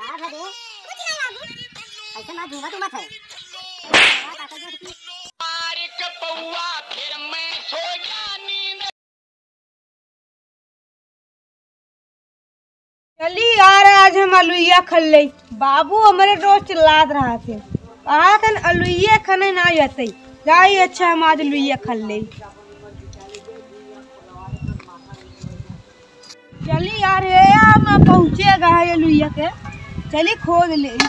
कहाँ था बे ऐसे ना झूमा तू मत है हाँ, काका जी की चली यार आज हम अलुइया खल ले। बाबू हमारे रोज चिल्लात रहा थे। कहा था अलुइया खाने ना जाते। जाई अच्छा हम आज अलुइया खल ले। चली यार ये हम पहुँचेगा है अलुइया के। चली खोद ले ला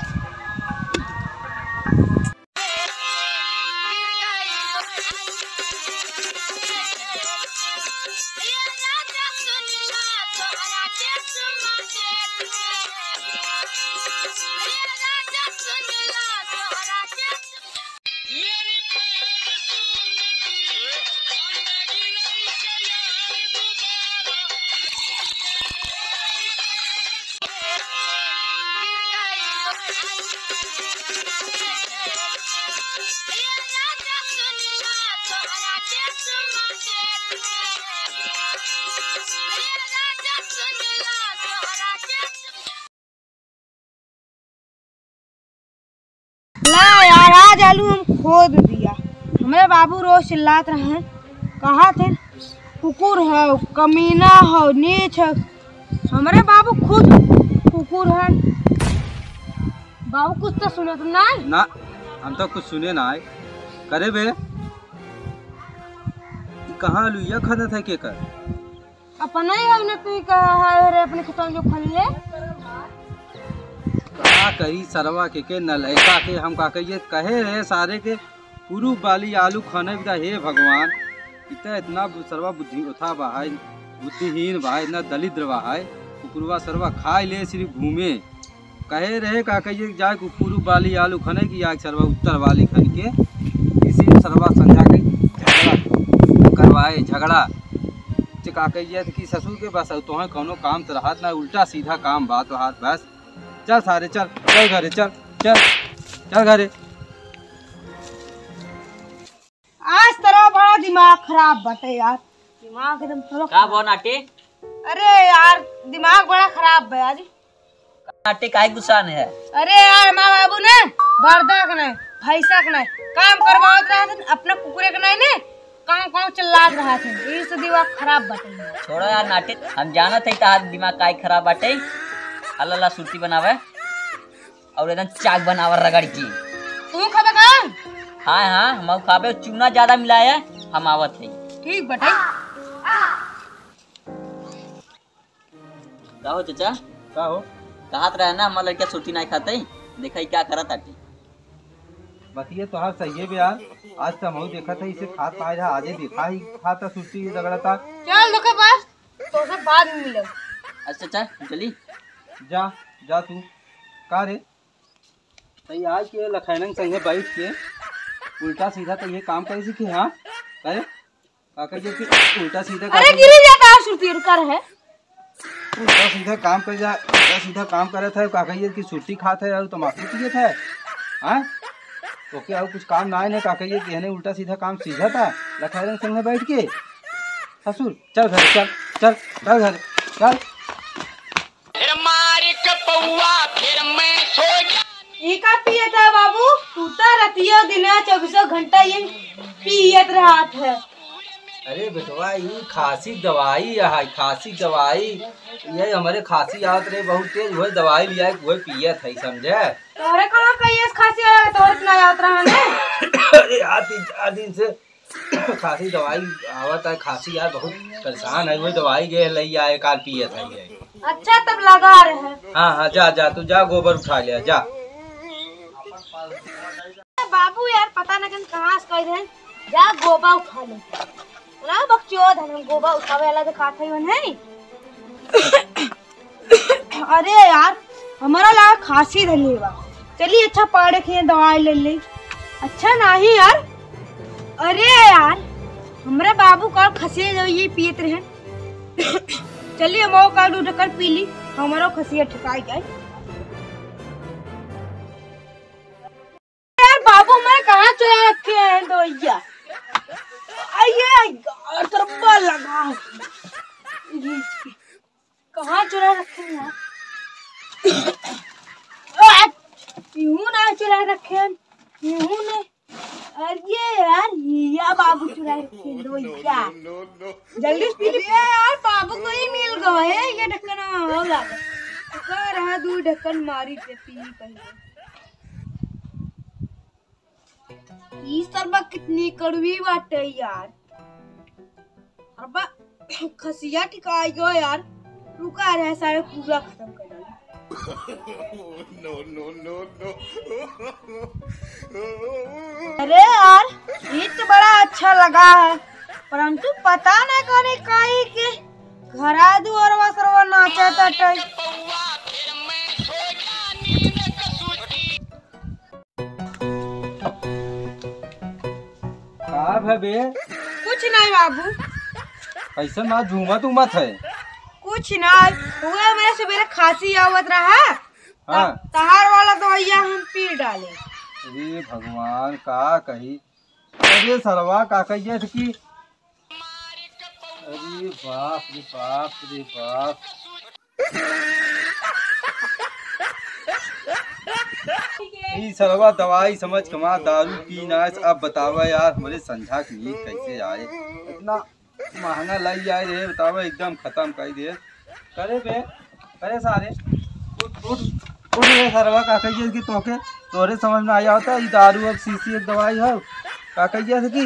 यार आज आलू हम खोद दिया। हमारे बाबू रोज चिल्लात रहे। कहा थे, कुकुर है, कमीना है, नीच है। हमारे बाबू खुद कुकुर है। बाबू कुछ तो सुनो तुम ना। ना, हम तो कुछ सुने ना करे बे। कहाँ लुइया खाता था के कर अपना ही हमने तू कहा है रे अपने खेतों जो फल ले का करी सरवा के के नलैका के? हम का कहिए कहे रहे सारे के पुरु बाली आलू खाने बिता हे भगवान। इतना इतना सरवा बुद्धि उठा बा है बुद्धिहीन बा है, इतना दलिद्र बा है कुकुरवा सरवा खाए ले सिर्फ़ घूमे। कहे रहे का कहिए जाए को बाली आलू खाने की आग सरवा उत्तर वाली खन के इसी सरवा समझा के झगड़ा। का कहिए कि ससुर के बस तोहे कौनो काम तो रहत ना उल्टा सीधा काम बात तो हाथ बस। चल सारे चल चल घरे चल चल चल घरे। आज तेरा बड़ा दिमाग खराब बटे यार। दिमाग एकदम थोड़ा का बो नाटे? अरे यार दिमाग बड़ा खराब है आज नाटे काहे गुस्सा ने है? अरे यार माँ बाबू ने बर्दा के नहीं भैंसा के नहीं काम रहा थे अपना कुकुरे के नहीं ने काम काम चिल्लात रहा थे। यही से दिमाग खराब बटे। छोड़ो यार नाटे हम जानत है तार दिमाग काहे खराब बाटे। अल्लाह अल्लाह सुर्ती बनावे। और एकदम चाक बनावे रगड़ की। तू खबे का? हाँ हाँ हम खाबे। चूना ज़्यादा मिलाया है हम आवत है। ठीक बटे। का हो चाचा? का हो? कहत रहे ना हमार लड़का सुर्ती नहीं खाते। देखा ही क्या करत आटे बतिए तो हाथ सही है यार। आज तो हम देखा था इसे खात पाए था आजे देखा ही खाता सुस्ती रगड़ा था। चल देखो बस तो सब बाद में मिलो। अच्छा चाचा चली। जा जा तू। का रे? सही आज के लखैनंग संगे बैठ के उल्टा सीधा तो ये काम करे सीखे हाँ? अरे काका जी कि उल्टा सीधा अरे गिरी जाता है सुरती कर है उल्टा सीधा काम कर जा उल्टा सीधा काम करे था काका जी की छुट्टी खाते है और तम्बाकू पिए थे हाँ? ओके और कुछ काम ना आए काका? ये कहने उल्टा सीधा काम सीधा था। लखारन सिंह में बैठ के ससुर चल घर चल चल चल घर चल। ई का पिए था बाबू? तू तो रतिया दिना चौबीसों घंटा ये पियत रहा था अरे बेटवा ये खांसी दवाई है खांसी दवाई। ये हमारे खांसी आवत रहे बहुत तेज वही दवाई लिया वही पियत है समझे? तोरे कहाँ कहिए खांसी आया तोरे इतना याद रहा ने अरे चार दिन से खांसी दवाई आवत है खांसी यार बहुत परेशान है वही दवाई गए लई आए काल पियत है ये। अच्छा तब लगा रहे हाँ। हाँ जा जा तू जा गोबर उठा ले जा। बाबू यार पता नहीं कहाँ से कह रहे जा गोबा उठा ले। ना बकचोद हम गोबा उठावे वाला तो खाते ही नहीं। अरे यार, हमारा ला खांसी धली बा। चलिए अच्छा पाड़े के दवाई ले ले। अच्छा नहीं यार। अरे यार, हमारे बाबू का खसी जो ये पियत रहे। चलिए मो का दूध कर पी ली। हमारो खसिया ठिकाई गए यार, बाबू मैं कहाँ चुरा रखे हैं दोइया? आइए तरब्बा लगा ये कहाँ चुरा रखे हैं? यार ना चुरा रखे हैं गेहूँ ने। अरे यार, या बाबू चुरा रखे दो क्या? जल्दी पे यार, बाबू को ही मिल गए ये ढक्कन हो लगा कह रहा दू ढक्कन मारी ते पी पहले? ई सरबा कितनी कड़वी बाटे यार. अबा खसिया टिकाई गयो यार. रुका रहे सारे पूरा खत्म कर डाला अरे यार ये तो बड़ा अच्छा लगा है. परंतु पता नहीं करे काहे के घरा दुआर सरवा नाचा तटे का भबे कुछ नहीं बाबू। ऐसा ना झूमत उमत है कुछ नहीं। हुआ मेरे सवेरे खांसी आवत रहा। हाँ। तहार वाला दवाइया हम पी डाले। अरे भगवान का कही? अरे सरवा का कहिए थे कि अरे बाप रे बाप रे बाप। सरवा दवाई समझ कमा दारू की ना अब बतावा यार, हमारे संझा की नींद कैसे आए? इतना महँगा लाई आए रे बतावा एकदम खत्म कर दे करे बे, करे सारे। उठ उठ उठ सरवा का कहिए कि तोके। तोरे समझ में आया होता ई दारू अब शीशी एक दवाई है। का कहिए कि?